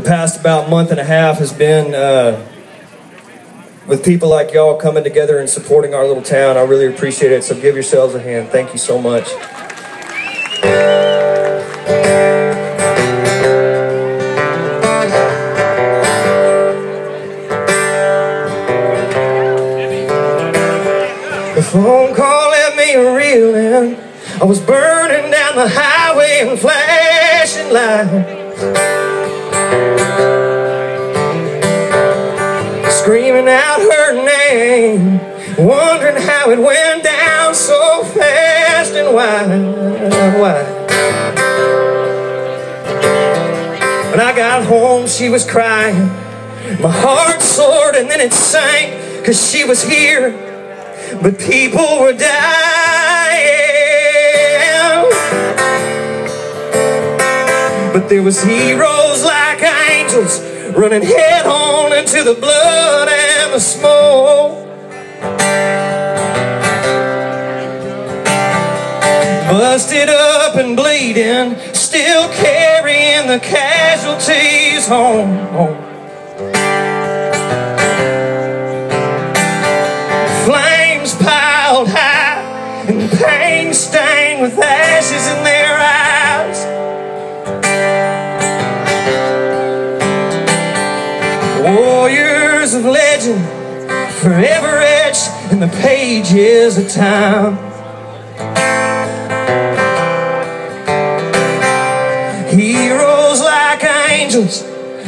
the past about month and a half has been uh, with people like y'all coming together and supporting our little town. I really appreciate it. So give yourselves a hand. Thank you so much. The phone call let me reeling. I was burning down the highway and flashing lights. Screaming out her name, wondering how it went down so fast and why, why. When I got home, she was crying. My heart soared and then it sank, cause she was here, but people were dying. But there was heroes like angels running head on into the blood and the smoke. Busted up and bleeding, still carrying the casualties home. Flames piled high and pain stained with ashes in their eyes. Warriors of legend, forever etched in the pages of time. Heroes like angels,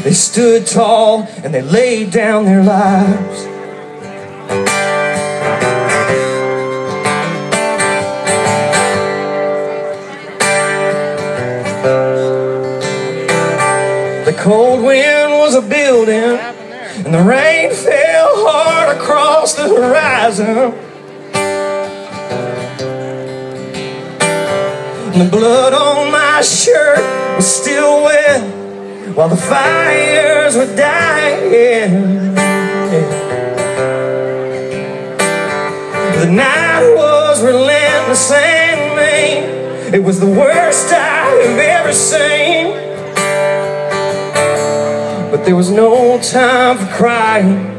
they stood tall and they laid down their lives. Cold wind was a building, and the rain fell hard across the horizon. And the blood on my shirt was still wet while the fires were dying. The night was relentless and mean. It was the worst I've ever seen. But there was no time for crying.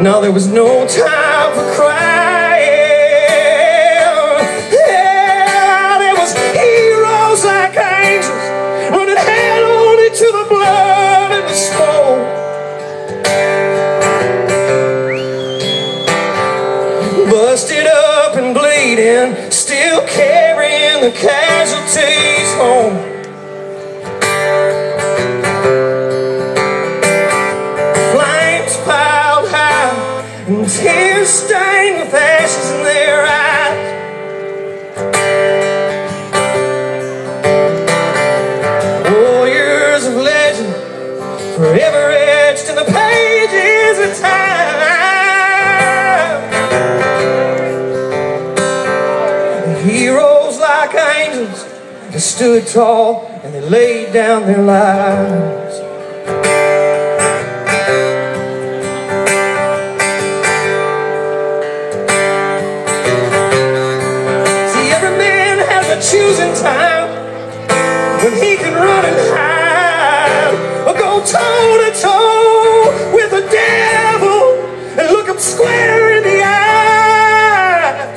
No, there was no time for crying. Yeah, there was heroes like angels running head on into the blood and the smoke. Busted up and bleeding, still carrying the casualties home. Tears stained with ashes in their eyes. Warriors of legend, forever etched in the pages of time. Heroes like angels, they stood tall and they laid down their lives. Choosing time when he can run and hide or go toe to toe with the devil and look him square in the eye.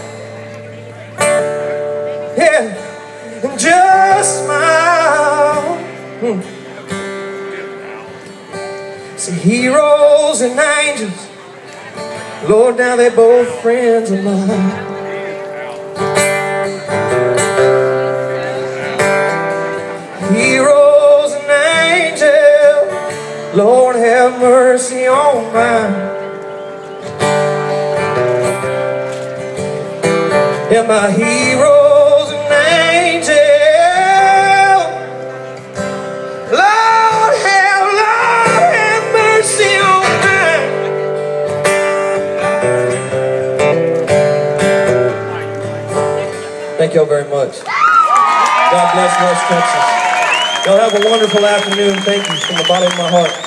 Yeah, and just smile. Hmm. See, heroes and angels, Lord, now they're both friends of mine. Heroes and angels, Lord have mercy on mine. Yeah, my heroes and angels, Lord have, Lord have mercy on mine. Thank y'all very much. God bless West Texas. Y'all have a wonderful afternoon. Thank you from the bottom of my heart.